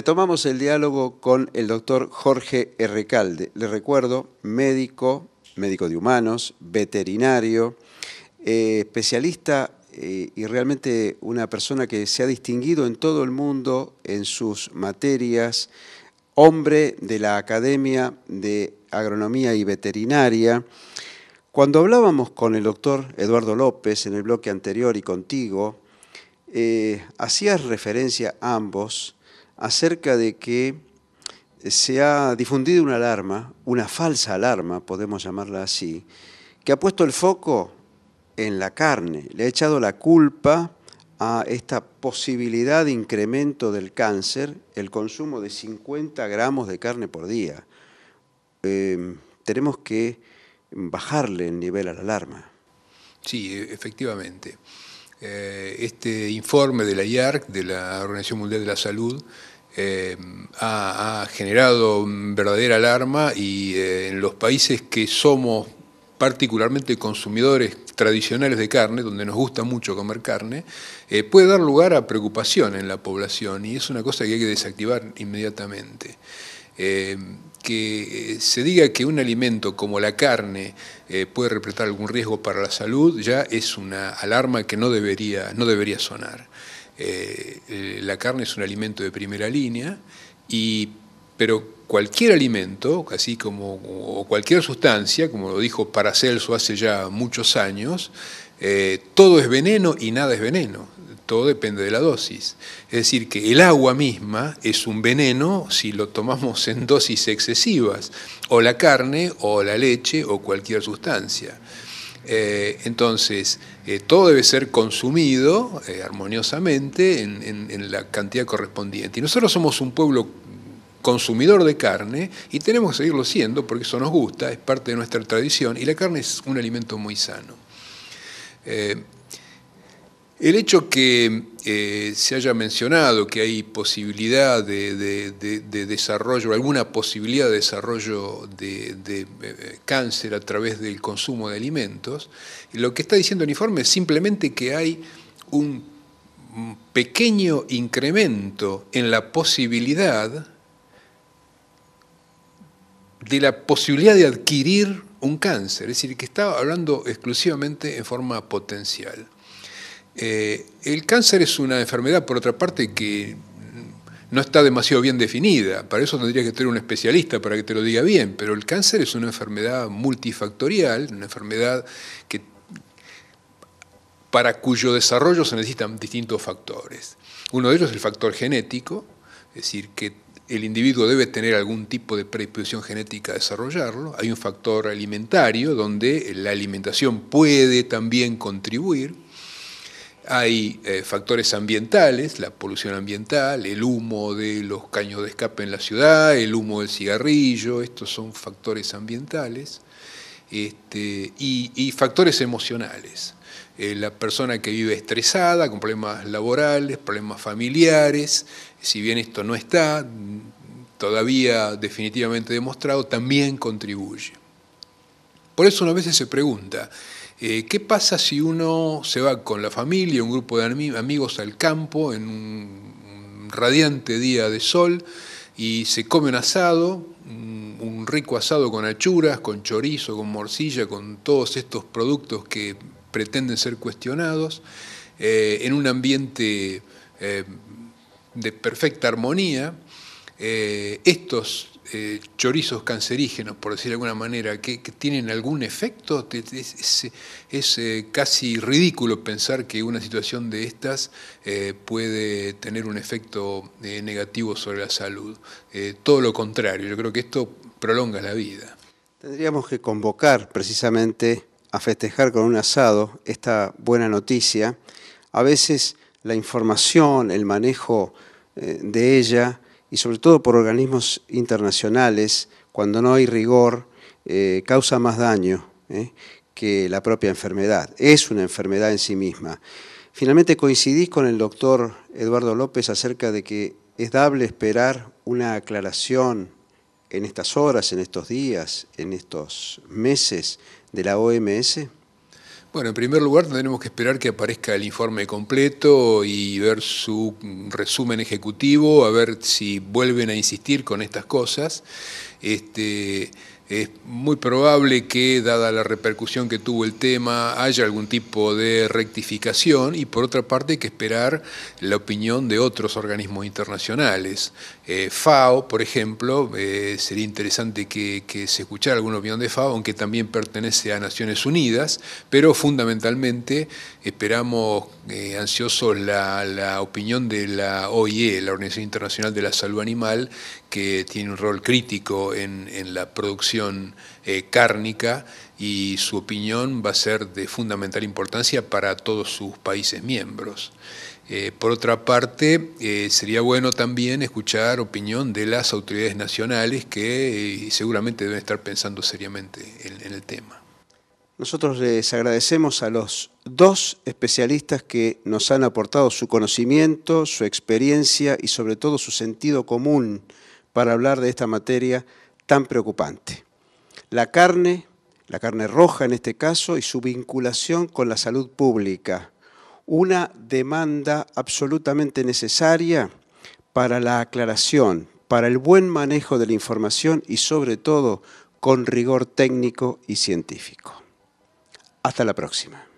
retomamos el diálogo con el doctor Jorge Errecalde. Le recuerdo, médico, médico de humanos, veterinario, eh, especialista eh, y realmente una persona que se ha distinguido en todo el mundo en sus materias, hombre de la Academia de Agronomía y Veterinaria. Cuando hablábamos con el doctor Eduardo López en el bloque anterior y contigo, eh, hacías referencia a ambos acerca de que se ha difundido una alarma, una falsa alarma, podemos llamarla así, que ha puesto el foco en la carne, le ha echado la culpa a esta posibilidad de incremento del cáncer, el consumo de 50 gramos de carne por día. Em, tenemos que bajarle el nivel a la alarma. Sí, e, efectivamente. Eh, este informe de la IARC, de la Organización Mundial de la Salud, eh, ha, generado verdadera alarma y eh, en los países que somos particularmente consumidores tradicionales de carne, donde nos gusta mucho comer carne, puede dar lugar a preocupación en la población y es una cosa que hay que desactivar inmediatamente que eh, se diga que un alimento como la carne eh, puede representar algún riesgo para la salud ya es una alarma que no debería, no debería sonar. Eh, la carne es un alimento de primera línea, y, pero cualquier alimento, así como o cualquier sustancia, como lo dijo Paracelso hace ya muchos años, todo es veneno y nada es veneno todo depende de la dosis. Es decir, que el agua misma es un veneno si lo tomamos en dosis excesivas, o la carne, o la leche, o cualquier sustancia. Eh, entonces, eh, todo debe ser consumido eh, armoniosamente en, la cantidad correspondiente. Y nosotros somos un pueblo consumidor de carne y tenemos que seguirlo siendo porque eso nos gusta, es parte de nuestra tradición y la carne es un alimento muy sano. El hecho que eh, se haya mencionado que hay posibilidad de, desarrollo, alguna posibilidad de desarrollo de, eh, cáncer a través del consumo de alimentos, lo que está diciendo el informe es simplemente que hay un pequeño incremento en la posibilidad de la posibilidad de adquirir un cáncer, es decir, que está hablando exclusivamente en forma potencial. Eh, el cáncer es una enfermedad, por otra parte, que no está demasiado bien definida. Para eso tendría que tener un especialista para que te lo diga bien. Pero el cáncer es una enfermedad multifactorial, una enfermedad que, para cuyo desarrollo se necesitan distintos factores. Uno de ellos es el factor genético, es decir, que el individuo debe tener algún tipo de predisposición genética a desarrollarlo. Hay un factor alimentario, donde la alimentación puede también contribuir hay eh, factores ambientales, la polución ambiental, el humo de los caños de escape en la ciudad, el humo del cigarrillo, estos son factores ambientales, este, y, factores emocionales. Eh, la persona que vive estresada, con problemas laborales, problemas familiares, si bien esto no está todavía definitivamente demostrado, también contribuye. Por eso una vez se pregunta, eh, ¿Qué pasa si uno se va con la familia, un grupo de amigos al campo en un radiante día de sol y se come un asado, un rico asado con achuras, con chorizo, con morcilla, con todos estos productos que pretenden ser cuestionados, eh, en un ambiente eh, de perfecta armonía? estos eh, chorizos cancerígenos, por decir de alguna manera, que, tienen algún efecto, es, eh, casi ridículo pensar que una situación de estas eh, puede tener un efecto negativo sobre la salud. todo lo contrario, yo creo que esto prolonga la vida. Tendríamos que convocar precisamente a festejar con un asado esta buena noticia. A veces la información, el manejo de ella, y sobre todo por organismos internacionales, cuando no hay rigor, eh, causa más daño eh, que la propia enfermedad. Es una enfermedad en sí misma. Finalmente coincidís con el doctor Eduardo López acerca de que es dable esperar una aclaración en estas horas, en estos días, en estos meses de la OMS. Bueno, en primer lugar tenemos que esperar que aparezca el informe completo y ver su resumen ejecutivo, a ver si vuelven a insistir con estas cosas. Este, es muy probable que, dada la repercusión que tuvo el tema, haya algún tipo de rectificación y, por otra parte, hay que esperar la opinión de otros organismos internacionales. Eh, FAO, por ejemplo, eh, sería interesante que, se escuchara alguna opinión de FAO, aunque también pertenece a Naciones Unidas, pero fundamentalmente esperamos eh, ansiosos la, opinión de la OIE, la Organización Internacional de la Salud Animal, que tiene un rol crítico en, en la producción cárnica y su opinión va a ser de fundamental importancia para todos sus países miembros. Eh, por otra parte, eh, sería bueno también escuchar opinión de las autoridades nacionales que eh, seguramente deben estar pensando seriamente en, el tema. Nosotros les agradecemos a los dos especialistas que nos han aportado su conocimiento, su experiencia y sobre todo su sentido común para hablar de esta materia tan preocupante. La carne, la carne roja en este caso, y su vinculación con la salud pública una demanda absolutamente necesaria para la aclaración, para el buen manejo de la información y sobre todo con rigor técnico y científico. Hasta la próxima.